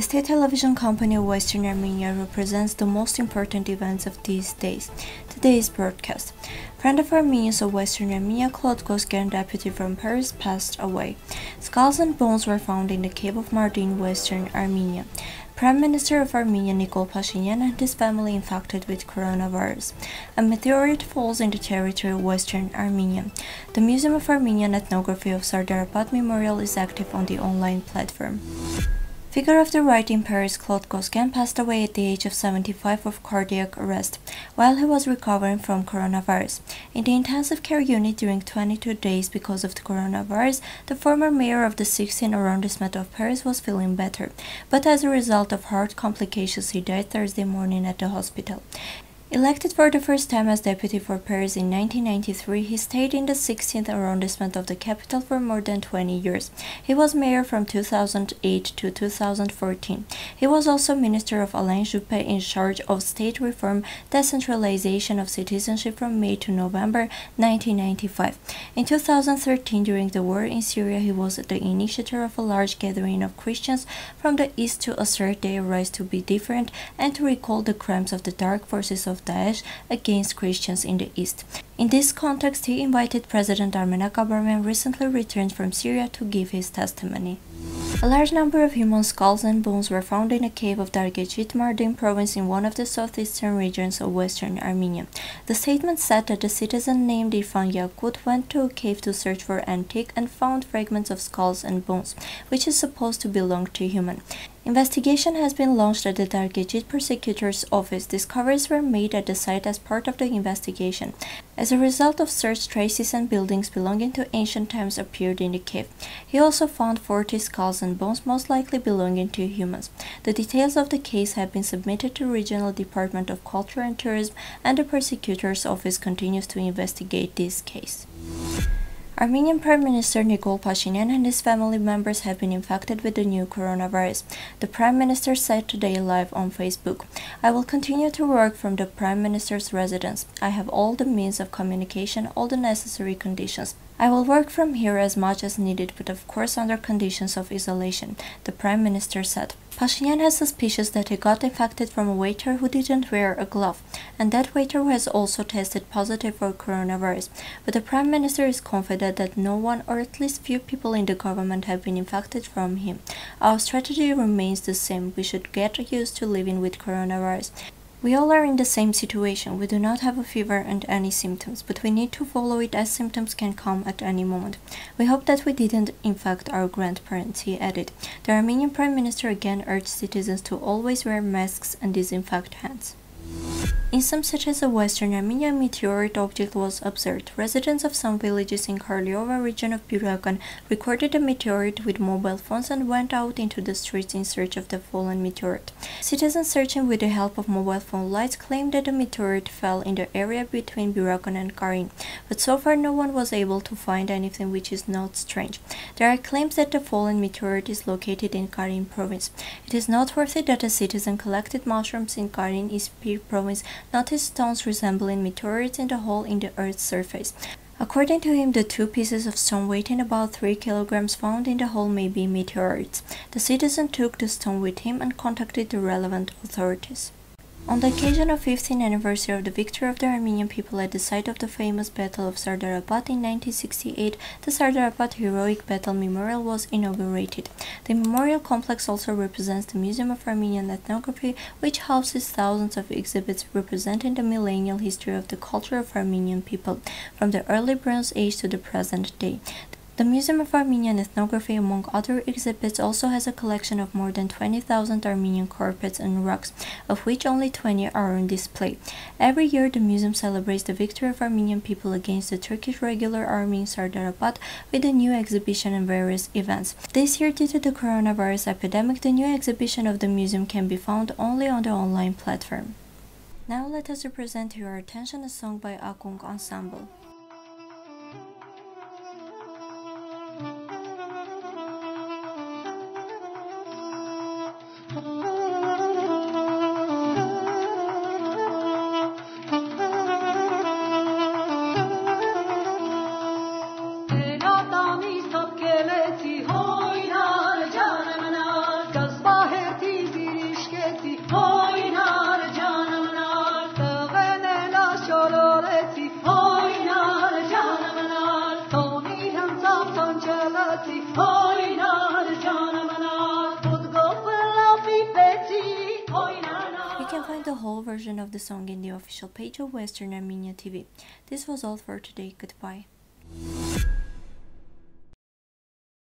state television company of Western Armenia represents the most important events of these days. Today's broadcast. Friend of Armenians of Western Armenia, Claude Goasguen, deputy from Paris, passed away. Skulls and bones were found in the cave of Mardin, Western Armenia. Prime Minister of Armenia Nikol Pashinyan and his family infected with coronavirus. A meteorite falls in the territory of Western Armenia. The Museum of Armenian Ethnography of Sardar Abad Memorial is active on the online platform. Figure of the right in Paris, Claude Goasguen, passed away at the age of 75 of cardiac arrest while he was recovering from coronavirus. In the intensive care unit during 22 days because of the coronavirus, the former mayor of the 16th arrondissement of Paris was feeling better, but as a result of heart complications, he died Thursday morning at the hospital. Elected for the first time as deputy for Paris in 1993, he stayed in the 16th arrondissement of the capital for more than 20 years. He was mayor from 2008 to 2014. He was also minister of Alain Juppé in charge of state reform, decentralization of citizenship from May to November 1995. In 2013, during the war in Syria, he was the initiator of a large gathering of Christians from the east to assert their rights to be different and to recall the crimes of the dark forces of Daesh against Christians in the East. In this context, he invited President Armen Agabaryan recently returned from Syria to give his testimony. A large number of human skulls and bones were found in a cave of Dargechit Mardin province in one of the southeastern regions of western Armenia. The statement said that a citizen named Irfan Yakut went to a cave to search for antique and found fragments of skulls and bones, which is supposed to belong to human. Investigation has been launched at the Dargechit prosecutor's office. Discoveries were made at the site as part of the investigation. As a result of search, traces and buildings belonging to ancient times appeared in the cave. He also found 40 skulls and bones most likely belonging to humans. The details of the case have been submitted to Regional Department of Culture and Tourism and the prosecutor's office continues to investigate this case. Armenian Prime Minister Nikol Pashinyan and his family members have been infected with the new coronavirus. The Prime Minister said today live on Facebook, I will continue to work from the Prime Minister's residence. I have all the means of communication, all the necessary conditions. I will work from here as much as needed, but of course under conditions of isolation, the Prime Minister said. Pashinyan has suspicions that he got infected from a waiter who didn't wear a glove, and that waiter has also tested positive for coronavirus. But the Prime Minister is confident that no one or at least few people in the government have been infected from him. Our strategy remains the same. We should get used to living with coronavirus. We all are in the same situation. We do not have a fever and any symptoms, but we need to follow it as symptoms can come at any moment. We hope that we didn't infect our grandparents, he added. The Armenian Prime Minister again urged citizens to always wear masks and disinfect hands. In some such as a western Armenia, a meteorite object was observed. Residents of some villages in Karliova region of Burakan recorded a meteorite with mobile phones and went out into the streets in search of the fallen meteorite. Citizens searching with the help of mobile phone lights claimed that the meteorite fell in the area between Burakan and Karin, but so far no one was able to find anything which is not strange. There are claims that the fallen meteorite is located in Karin province. It is noteworthy that a citizen collected mushrooms in Karin Ispir province noticed stones resembling meteorites in the hole in the Earth's surface. According to him, the two pieces of stone weighing about 3 kilograms found in the hole may be meteorites. The citizen took the stone with him and contacted the relevant authorities. On the occasion of 15th anniversary of the victory of the Armenian people at the site of the famous Battle of Sardarabad in 1968, the Sardarabad Heroic Battle Memorial was inaugurated. The memorial complex also represents the Museum of Armenian Ethnography, which houses thousands of exhibits representing the millennial history of the culture of Armenian people, from the early Bronze Age to the present day. The Museum of Armenian Ethnography, among other exhibits, also has a collection of more than 20,000 Armenian carpets and rugs, of which only 20 are on display. Every year, the museum celebrates the victory of Armenian people against the Turkish regular army in Sardarabad with a new exhibition and various events. This year, due to the coronavirus epidemic, the new exhibition of the museum can be found only on the online platform. Now let us represent to your attention a song by Akunk Ensemble. Can find the whole version of the song in the official page of Western Armenia TV. This was all for today. Goodbye.